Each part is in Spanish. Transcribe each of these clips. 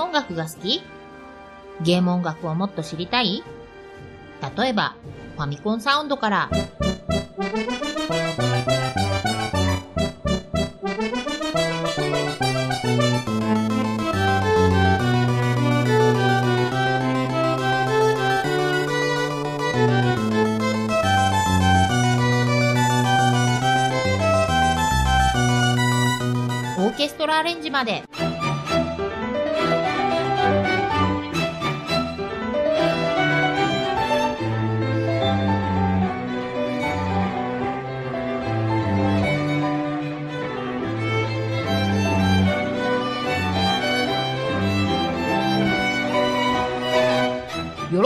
音楽が好き？ゲーム音楽をもっと知りたい？例えば、ファミコンサウンドから。オーケストラアレンジまで。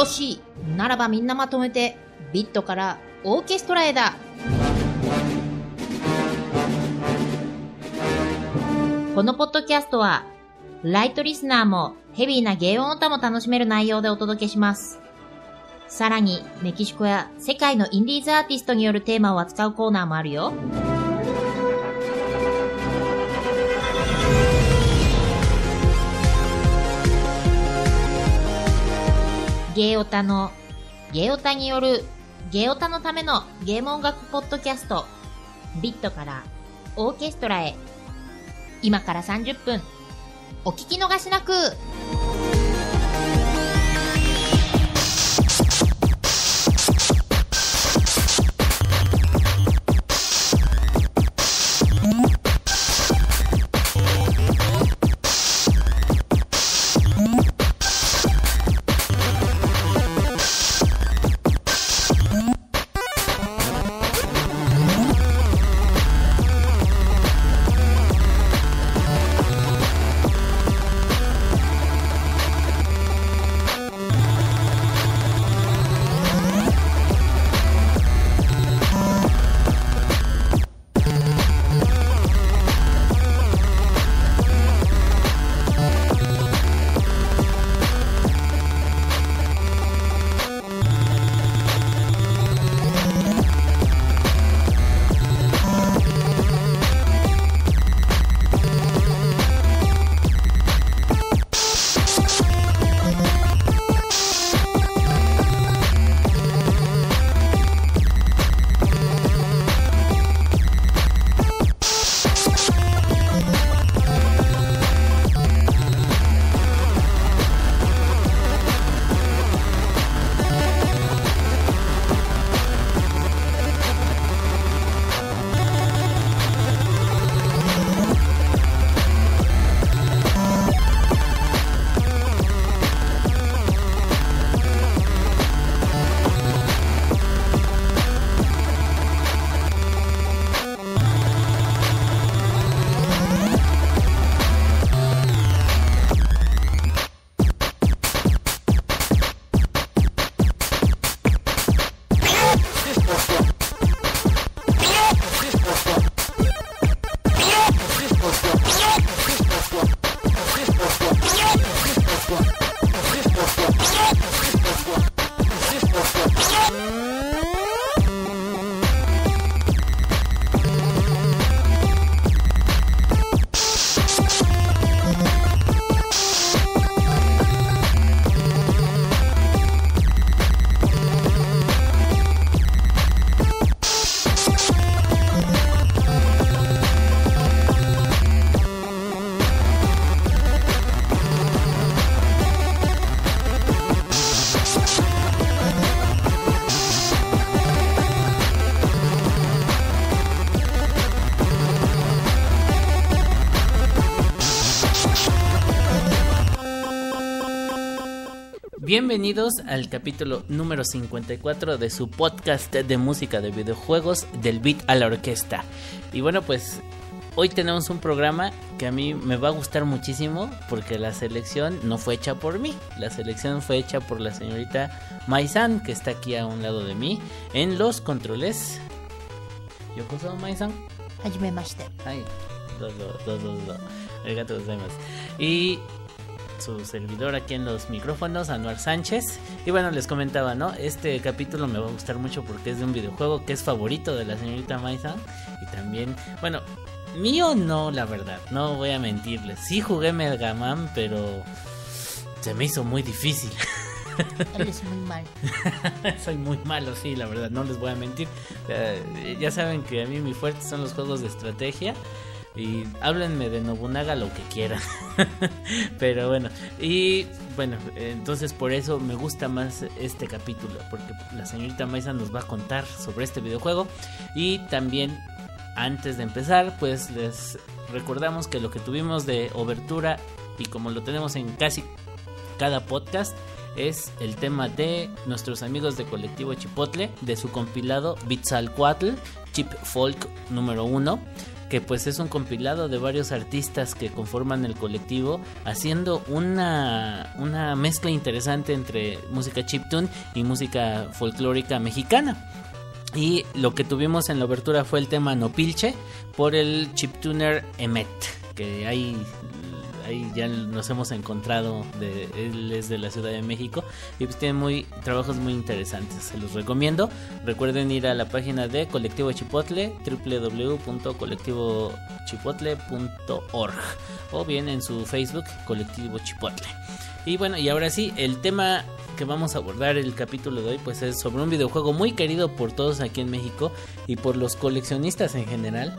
ろしい。ならばみんなまとめて、ビットからオーケストラへだ。このポッドキャストは、ライトリスナーもヘビーな芸音歌も楽しめる内容でお届けします。さらに、メキシコや世界のインディーズアーティストによるテーマを扱うコーナーもあるよ。ゲーオタの、ゲーオタによる、ゲーオタのためのゲーム音楽ポッドキャスト、ビットからオーケストラへ、今から30分、お聞き逃しなく。Bienvenidos al capítulo número 54 de su podcast de música de videojuegos del beat a la orquesta. Y bueno, pues hoy tenemos un programa que a mí me va a gustar muchísimo porque la selección no fue hecha por mí, la selección fue hecha por la señorita Maizan que está aquí a un lado de mí en los controles. ¿Yo cosa Maizan? Ayúdame más. Ay, dos, dos, dos, dos, Y su servidor aquí en los micrófonos, Anuar Sánchez. Y bueno, les comentaba, ¿no? Este capítulo me va a gustar mucho porque es de un videojuego que es favorito de la señorita Maisa. Y también, bueno, mío no, la verdad, no voy a mentirles. Sí jugué Mega Man, pero se me hizo muy difícil. Eres muy mal. Soy muy malo, sí, la verdad, no les voy a mentir. Eh, ya saben que a mí mi fuerte son los juegos de estrategia. Y háblenme de Nobunaga lo que quieran. Pero bueno, y bueno, entonces por eso me gusta más este capítulo. Porque la señorita Maisa nos va a contar sobre este videojuego. Y también, antes de empezar, pues les recordamos que lo que tuvimos de obertura y como lo tenemos en casi cada podcast es el tema de nuestros amigos de colectivo Chipotle de su compilado Quatl Chip Folk número 1 que pues es un compilado de varios artistas que conforman el colectivo haciendo una, una mezcla interesante entre música chiptune y música folclórica mexicana. Y lo que tuvimos en la obertura fue el tema Nopilche por el chiptuner Emet, que hay ahí ya nos hemos encontrado. De, él es de la Ciudad de México y pues tiene muy trabajos muy interesantes. Se los recomiendo. Recuerden ir a la página de Colectivo Chipotle www.colectivochipotle.org o bien en su Facebook Colectivo Chipotle. Y bueno, y ahora sí, el tema que vamos a abordar el capítulo de hoy pues es sobre un videojuego muy querido por todos aquí en México y por los coleccionistas en general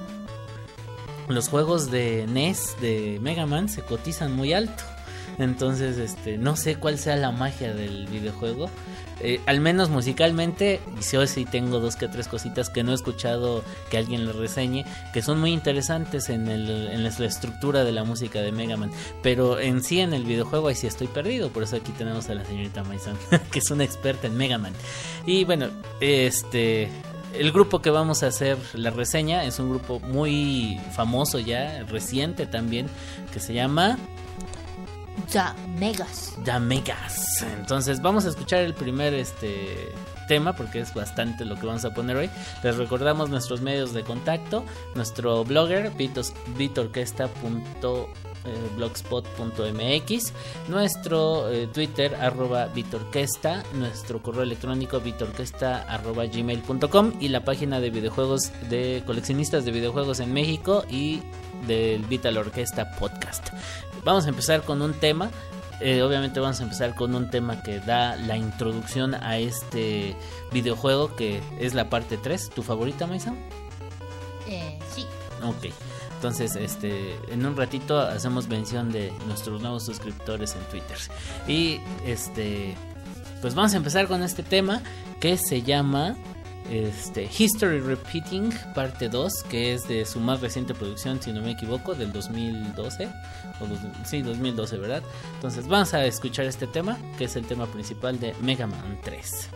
los juegos de NES de Mega Man se cotizan muy alto. Entonces, este, no sé cuál sea la magia del videojuego. Eh, al menos musicalmente, yo sí tengo dos que tres cositas que no he escuchado que alguien lo reseñe, que son muy interesantes en, la estructura de la música de Mega Man. Pero en sí, en el videojuego, ahí sí estoy perdido. Por eso aquí tenemos a la señorita Maison, que es una experta en Mega Man. Y bueno, este el grupo que vamos a hacer la reseña es un grupo muy famoso ya, reciente también, que se llama... The Megas. The Megas. Entonces vamos a escuchar el primer este tema porque es bastante lo que vamos a poner hoy. Les recordamos nuestros medios de contacto, nuestro blogger bitorquesta.com eh, blogspot.mx, nuestro eh, Twitter arroba Vitorquesta, nuestro correo electrónico vitorquesta arroba gmail.com y la página de videojuegos de coleccionistas de videojuegos en México y del Vital Orquesta Podcast. Vamos a empezar con un tema. Eh, obviamente vamos a empezar con un tema que da la introducción a este videojuego que es la parte 3. ¿Tu favorita, Maisa? Eh, sí. Ok. Entonces, este, en un ratito hacemos mención de nuestros nuevos suscriptores en Twitter. Y este, pues vamos a empezar con este tema que se llama este, History Repeating, parte 2, que es de su más reciente producción, si no me equivoco, del 2012. O sí, 2012, ¿verdad? Entonces vamos a escuchar este tema, que es el tema principal de Mega Man 3.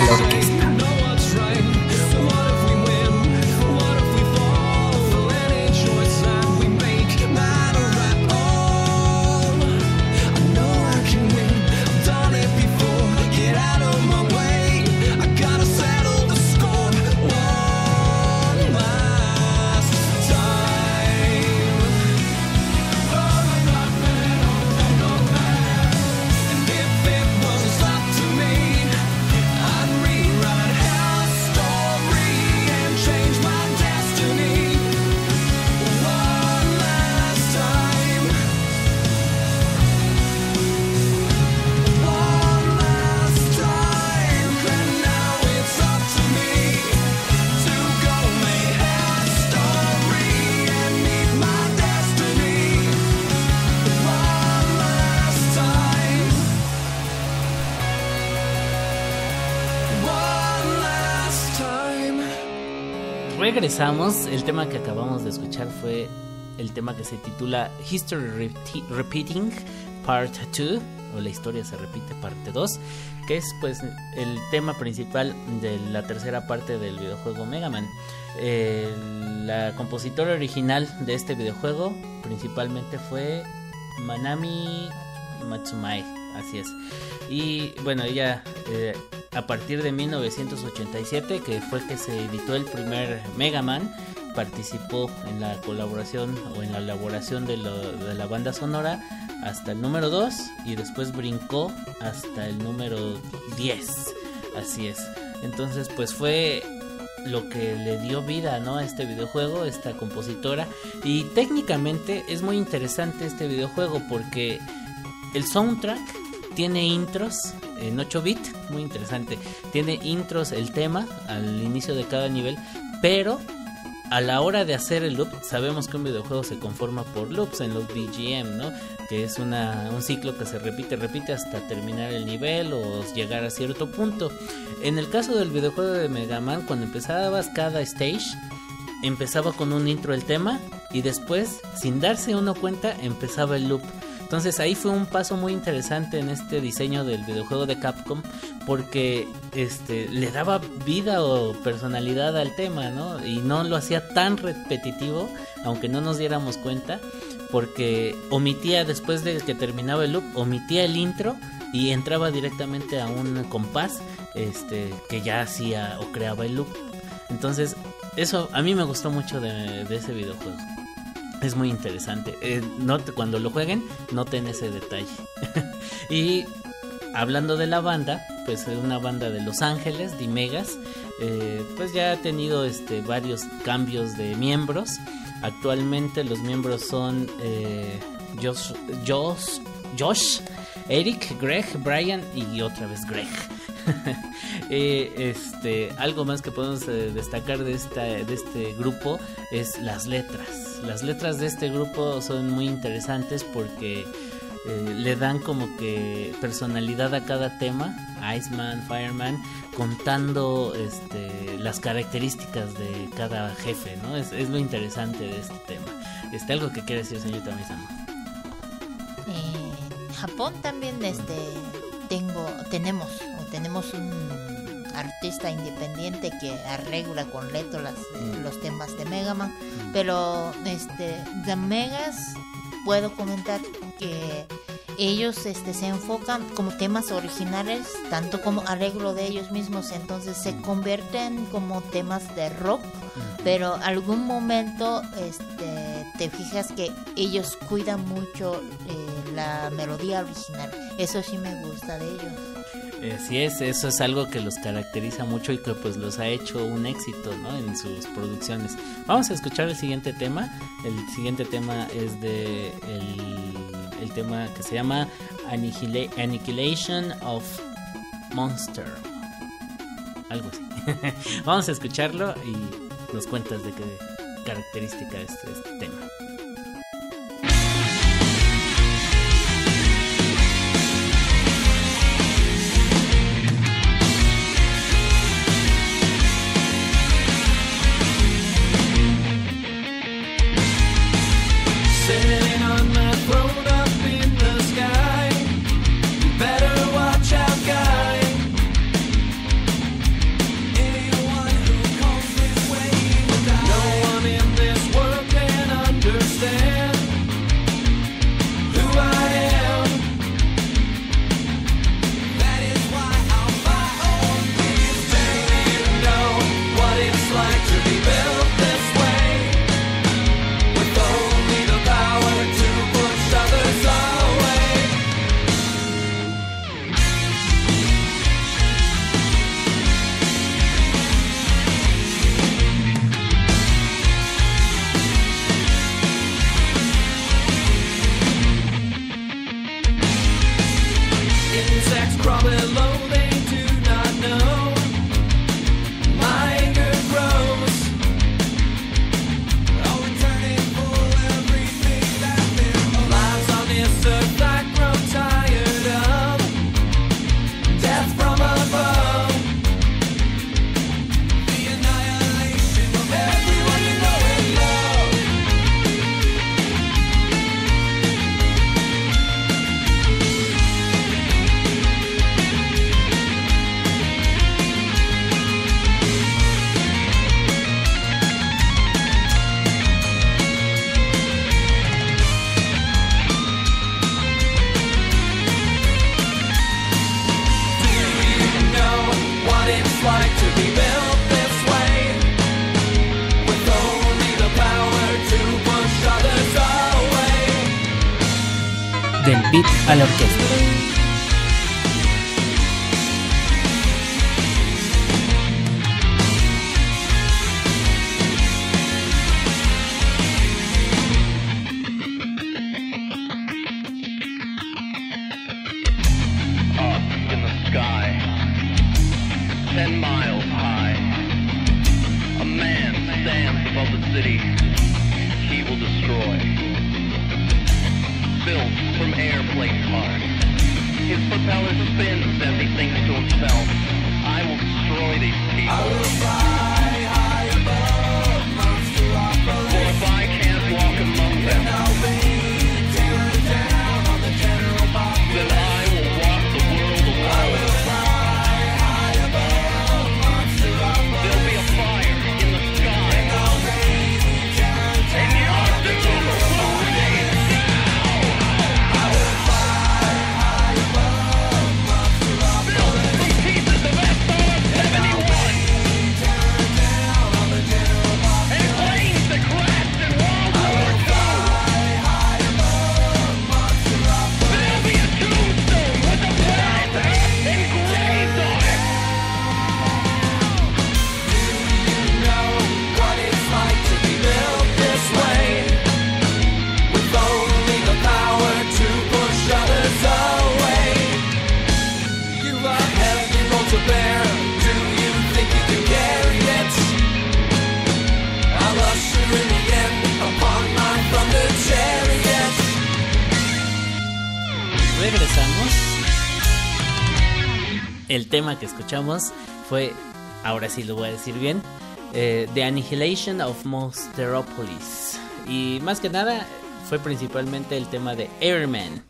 Beat regresamos. El tema que acabamos de escuchar fue el tema que se titula History Repeating Part 2 o la historia se repite parte 2, que es pues el tema principal de la tercera parte del videojuego Mega Man. la compositora original de este videojuego principalmente fue Manami Matsumae, así es. Y bueno, ella eh, a partir de 1987, que fue que se editó el primer Mega Man, participó en la colaboración o en la elaboración de, la banda sonora hasta el número 2 y después brincó hasta el número 10. Así es. Entonces, pues fue lo que le dio vida ¿no? a este videojuego, esta compositora. Y técnicamente es muy interesante este videojuego porque el soundtrack tiene intros en 8 bits, muy interesante. Tiene intros el tema al inicio de cada nivel, pero a la hora de hacer el loop, sabemos que un videojuego se conforma por loops en los BGM, ¿no? Que es una, un ciclo que se repite, repite hasta terminar el nivel o llegar a cierto punto. En el caso del videojuego de Mega Man, cuando empezabas cada stage, empezaba con un intro el tema y después, sin darse uno cuenta, empezaba el loop. Entonces ahí fue un paso muy interesante en este diseño del videojuego de Capcom porque este le daba vida o personalidad al tema, ¿no? Y no lo hacía tan repetitivo, aunque no nos diéramos cuenta, porque omitía después de que terminaba el loop, omitía el intro y entraba directamente a un compás este que ya hacía o creaba el loop. Entonces, eso a mí me gustó mucho de ese videojuego. Es muy interesante. Eh, cuando lo jueguen, noten ese detalle. y hablando de la banda, pues es una banda de Los Ángeles, de Megas. Eh, pues ya ha tenido este, varios cambios de miembros. Actualmente los miembros son eh, Josh, Josh, Eric, Greg, Brian y otra vez Greg. este, algo más que podemos destacar de, esta, de este grupo es las letras las letras de este grupo son muy interesantes porque eh, le dan como que personalidad a cada tema, Iceman, Fireman, contando este, las características de cada jefe, ¿no? Es, es lo interesante de este tema. Este, ¿Algo que quiere decir, señorita Misano? En Japón también este, tengo, tenemos, tenemos un artista independiente que arregla con letras mm. los temas de Mega Man. Mm. Pero este, de Megas puedo comentar que ellos este, se enfocan como temas originales, tanto como arreglo de ellos mismos, entonces se mm. convierten como temas de rock, pero algún momento este, te fijas que ellos cuidan mucho eh, la melodía original, eso sí me gusta de ellos. Así es, eso es algo que los caracteriza mucho y que pues los ha hecho un éxito ¿no? en sus producciones. Vamos a escuchar el siguiente tema. El siguiente tema es de el, tema que se llama Annihilation of Monster. Algo así. Vamos a escucharlo y nos cuentas de qué característica es este tema. Bobby. El tema que escuchamos fue, ahora sí lo voy a decir bien, eh, The Annihilation of Monsteropolis. Y más que nada fue principalmente el tema de Airman.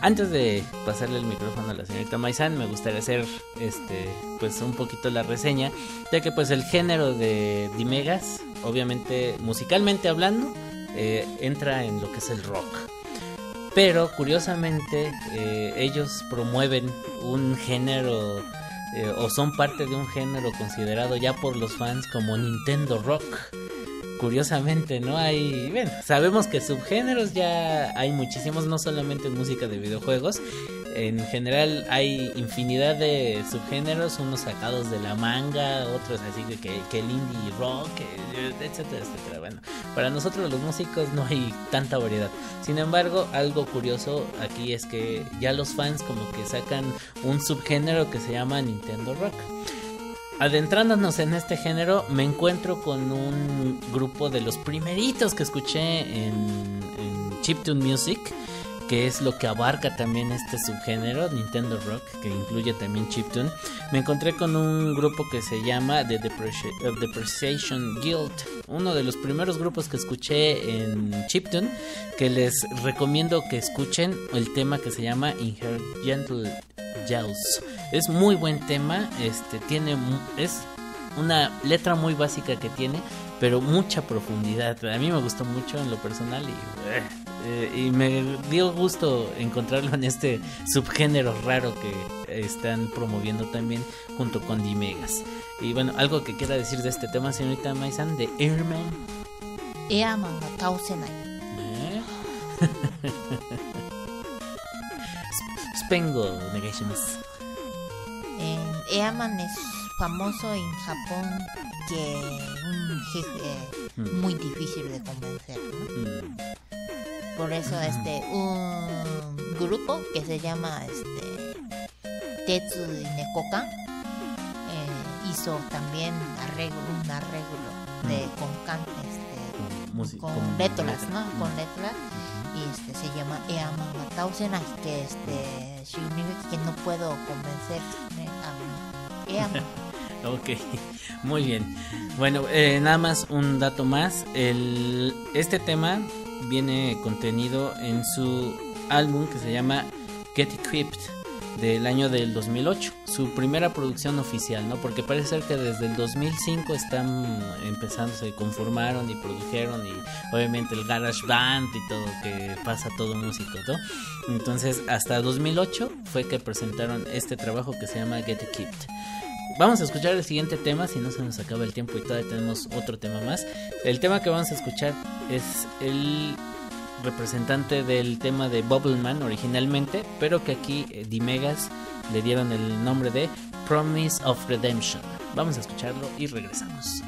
Antes de pasarle el micrófono a la señorita Maizan, me gustaría hacer este pues un poquito la reseña, ya que pues el género de Dimegas, obviamente musicalmente hablando, eh, entra en lo que es el rock. Pero curiosamente eh, ellos promueven un género eh, o son parte de un género considerado ya por los fans como Nintendo Rock. Curiosamente, ¿no? Hay, bueno, sabemos que subgéneros ya hay muchísimos, no solamente en música de videojuegos, en general hay infinidad de subgéneros, unos sacados de la manga, otros así que, que el indie rock, etcétera, etcétera. Bueno, para nosotros los músicos no hay tanta variedad. Sin embargo, algo curioso aquí es que ya los fans como que sacan un subgénero que se llama Nintendo Rock. Adentrándonos en este género, me encuentro con un grupo de los primeritos que escuché en, en Chiptune Music que es lo que abarca también este subgénero, Nintendo Rock, que incluye también chiptune, me encontré con un grupo que se llama The Depreciation Guild, uno de los primeros grupos que escuché en chiptune, que les recomiendo que escuchen el tema que se llama In Her Gentle Jaws. Es muy buen tema, este tiene es una letra muy básica que tiene, pero mucha profundidad. A mí me gustó mucho en lo personal y eh, y me dio gusto encontrarlo en este subgénero raro que están promoviendo también junto con Dimegas. Y bueno, algo que quiera decir de este tema, señorita Maisan, de Airman. Airman ¿Eh? Spengo, negations. Airman es famoso en Japón que un jefe mm. muy difícil de convencer. ¿no? Por eso este un grupo que se llama este Tetsu Nekokan eh, hizo también arreglo, un arreglo de con can, este, con, letras, ¿no? Con letras y este se llama Eama Matausenai que este significa que no puedo convencer a Eama. ok, muy bien. Bueno, eh, nada más un dato más. El, este tema viene contenido en su álbum que se llama Get Equipped del año del 2008, su primera producción oficial, ¿no? Porque parece ser que desde el 2005 están empezando, se conformaron y produjeron y obviamente el garage band y todo que pasa todo músico, ¿no? Entonces hasta 2008 fue que presentaron este trabajo que se llama Get Equipped. Vamos a escuchar el siguiente tema, si no se nos acaba el tiempo y todavía tenemos otro tema más. El tema que vamos a escuchar es el representante del tema de Bubbleman originalmente, pero que aquí eh, Dimegas le dieron el nombre de Promise of Redemption. Vamos a escucharlo y regresamos.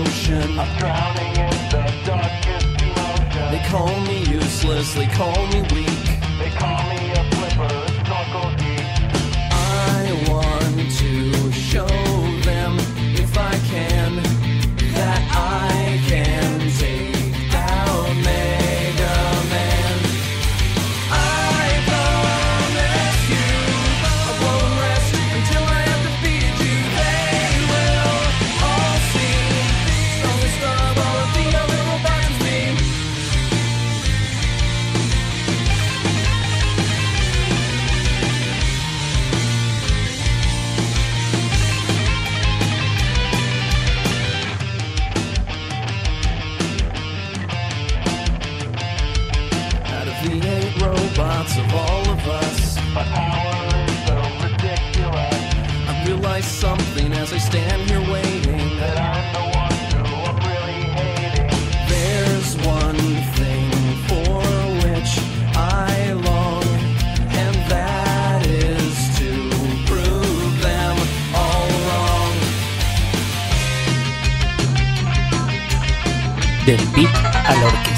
Ocean. I'm drowning in the darkest emotion. They call me useless, they call me weak. They call Out of the eight robots of all of us, My power is so ridiculous I realize something as I stand here waiting. that I'm the one who I'm really hating. There's one thing for which I long, and that is to prove them all wrong. Del beat a la orquesta.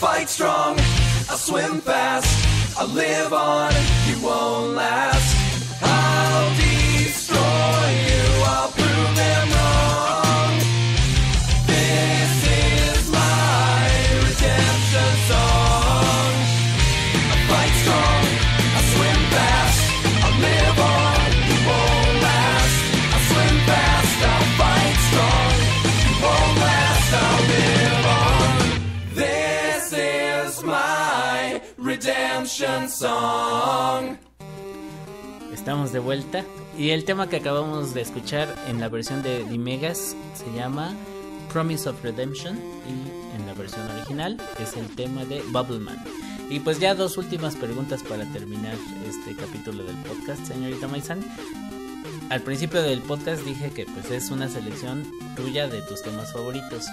Fight strong, I'll swim fast, I'll live on, you won't last. Estamos de vuelta y el tema que acabamos de escuchar en la versión de Dimegas se llama Promise of Redemption y en la versión original es el tema de Bubbleman. Y pues ya dos últimas preguntas para terminar este capítulo del podcast, señorita Maizan. Al principio del podcast dije que pues es una selección tuya de tus temas favoritos.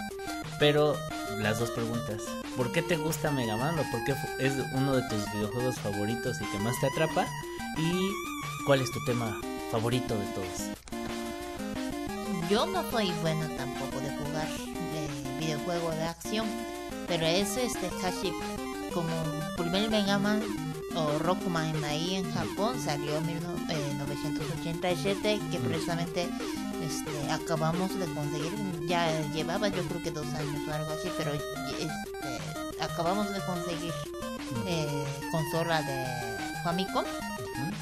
Pero las dos preguntas, ¿por qué te gusta Mega Man o por qué es uno de tus videojuegos favoritos y que más te atrapa? ¿Y cuál es tu tema favorito de todos? Yo no soy buena tampoco de jugar de videojuego de acción, pero es este casi como primer Mega Man o Rockman ahí en Japón salió en 1987 que precisamente este, acabamos de conseguir, ya llevaba yo creo que dos años o algo así, pero este, acabamos de conseguir eh, consola de Famicom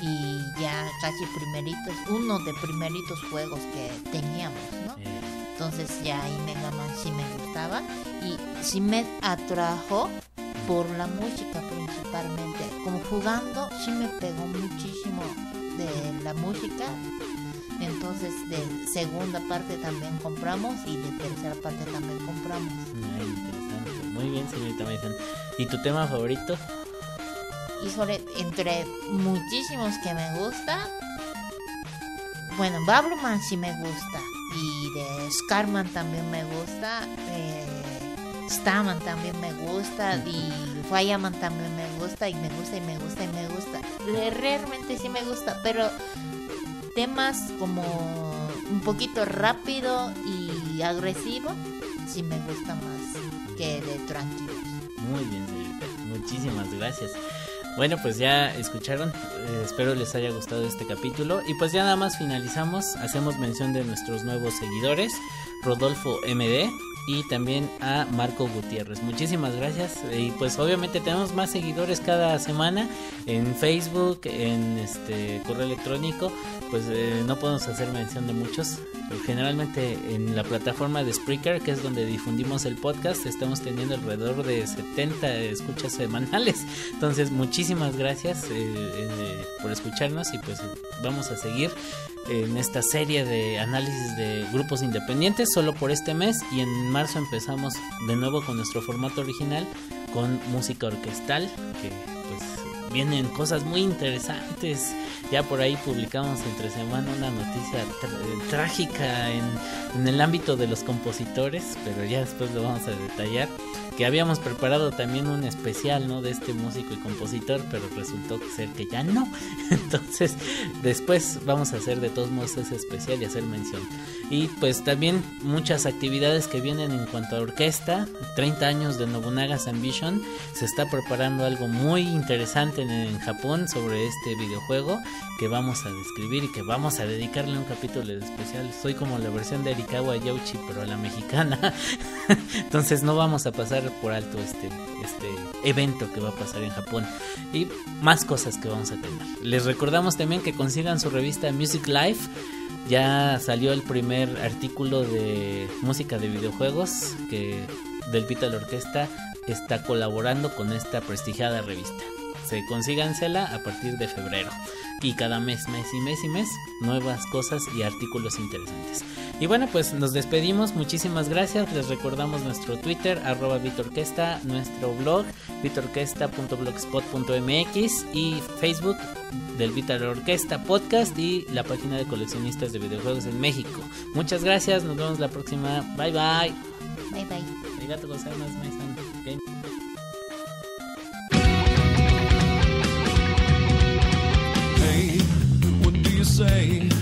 y ya casi primeritos, uno de primeritos juegos que teníamos, ¿no? Entonces ya ahí Mega Man sí me gustaba y sí me atrajo por la música principalmente. Como jugando sí me pegó muchísimo de la música. Entonces de segunda parte también compramos y de tercera parte también compramos. Muy bien, señorita Mason. ¿Y tu tema favorito? Híjole, entre muchísimos que me gusta. Bueno, Babluman sí me gusta. Y de Scarman también me gusta. Eh, Staman también me gusta. Y Fireman también me gusta. Y me gusta, y me gusta, y me gusta. Re- Realmente sí me gusta. Pero temas como un poquito rápido y agresivo, sí me gusta más Muy bien. Muchísimas gracias. Bueno, pues ya escucharon. eh, espero les haya gustado este capítulo. Y pues ya nada más finalizamos. Hacemos mención de nuestros nuevos seguidores. Rodolfo MD y también a Marco Gutiérrez. Muchísimas gracias. Y pues obviamente tenemos más seguidores cada semana en Facebook, en este correo electrónico. Pues eh, no podemos hacer mención de muchos. Pero generalmente en la plataforma de Spreaker, que es donde difundimos el podcast, estamos teniendo alrededor de 70 escuchas semanales. Entonces, muchísimas gracias eh, eh, por escucharnos y pues vamos a seguir en esta serie de análisis de grupos independientes solo por este mes y en marzo empezamos de nuevo con nuestro formato original con música orquestal que vienen cosas muy interesantes. Ya por ahí publicamos entre semana una noticia tr- trágica en el ámbito de los compositores pero ya después lo vamos a detallar que habíamos preparado también un especial no de este músico y compositor pero resultó ser que ya no. Entonces después vamos a hacer de todos modos ese especial y hacer mención. Y pues también muchas actividades que vienen en cuanto a orquesta. 30 años de Nobunaga's Ambition. Se está preparando algo muy interesante en, Japón sobre este videojuego que vamos a describir y que vamos a dedicarle un capítulo especial. Soy como la versión de Erikawa Yauchi pero a la mexicana. Entonces no vamos a pasar por alto este, este evento que va a pasar en Japón y más cosas que vamos a tener. Les recordamos también que consigan su revista Music Life. Ya salió el primer artículo de música de videojuegos que del Vita la Orquesta está colaborando con esta prestigiada revista. Se consígansela a partir de febrero. Y cada mes, mes y mes y mes, nuevas cosas y artículos interesantes. Y bueno, pues nos despedimos. Muchísimas gracias. Les recordamos nuestro Twitter, arroba Vitorquesta, nuestro blog, vitorquesta.blogspot.mx y Facebook del Vitor Orquesta Podcast y la página de coleccionistas de videojuegos en México. Muchas gracias. Nos vemos la próxima. Bye bye. Bye bye. Say?